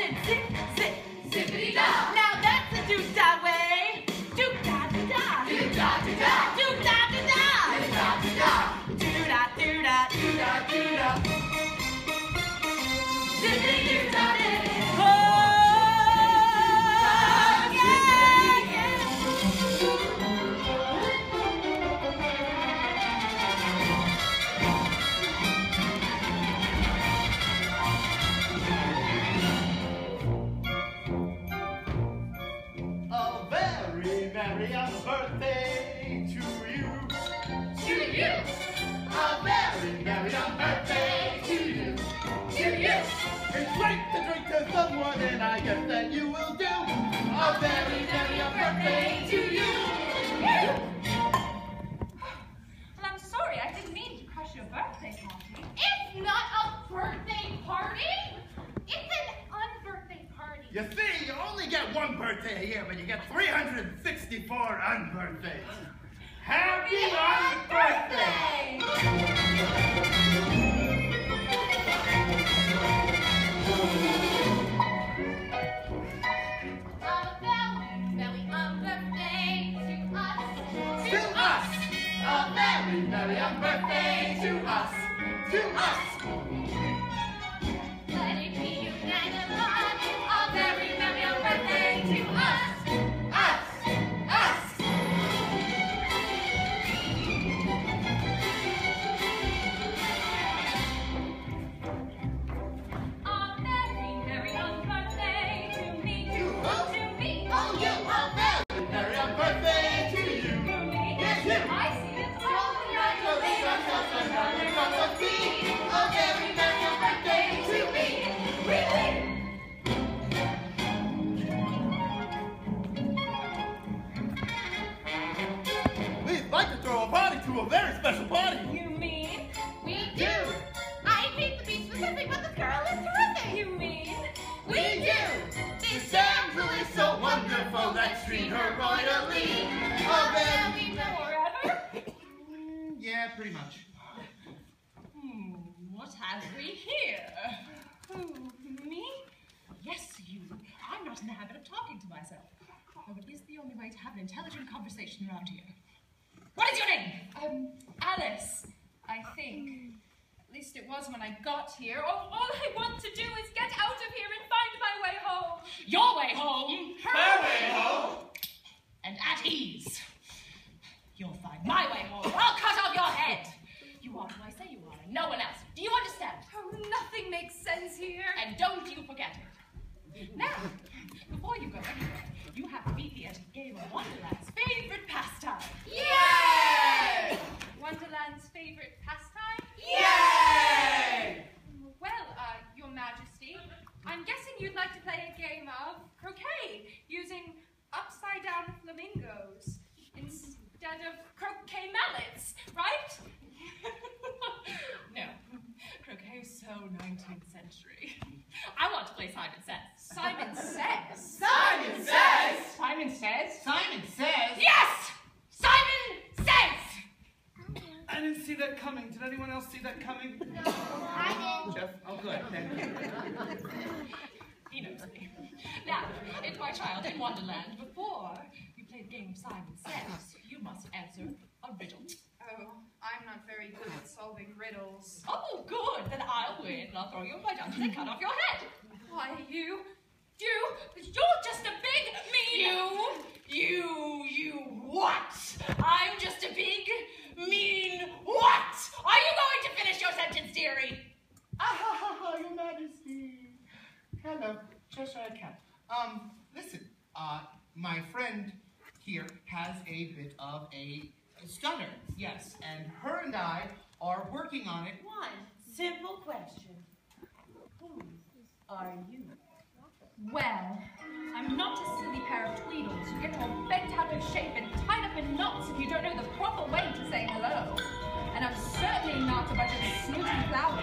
birthday. I merry birthday to you. To you. A very merry birthday to you. To you. It's great to drink to someone, and I guess that one birthday a year, but you get 364 unbirthdays. Happy unbirthday! A very, very unbirthday to us. To us! A very merry birthday to us! To us! To a very What is your name? Um, Alice, I think. At least it was when I got here. All, all I want to do is get out of here and find my way home. Your way home. Her way home! And at ease. You'll find my way home. I'll cut off your head. You are who I say you are, and no one else. Do you understand? Oh, nothing makes sense here. And don't you forget it. Now, before you go anywhere, you have to meet me at a game of Wonderland's you'd like to play a game of croquet using upside down flamingos instead of croquet mallets, right? no, croquet is so 19th century. I want to play Simon Says. Simon says. Simon says! Simon Says? Simon says! Yes! Simon Says! I didn't see that coming. Did anyone else see that coming? No, I did. Jeff? Oh, good. He knows me. Now, it's my child in Wonderland. Before you play the game of Simon Says, you must answer a riddle. Oh, I'm not very good at solving riddles. Oh, good. Then I'll win and I'll throw you a my until and cut off your head. Why, you, you, you're just a big, mean. You, you, you what? I'm just a big, mean what? Are you going Hello, Cheshire Cat. Um, listen, uh, my friend here has a bit of a stutter, yes, and her and I are working on it. One simple question. Who are you? Well, I'm not a silly pair of tweedles. You get all bent out of shape and tied up in knots if you don't know the proper way to say hello. And I'm certainly not a bunch of snooty flower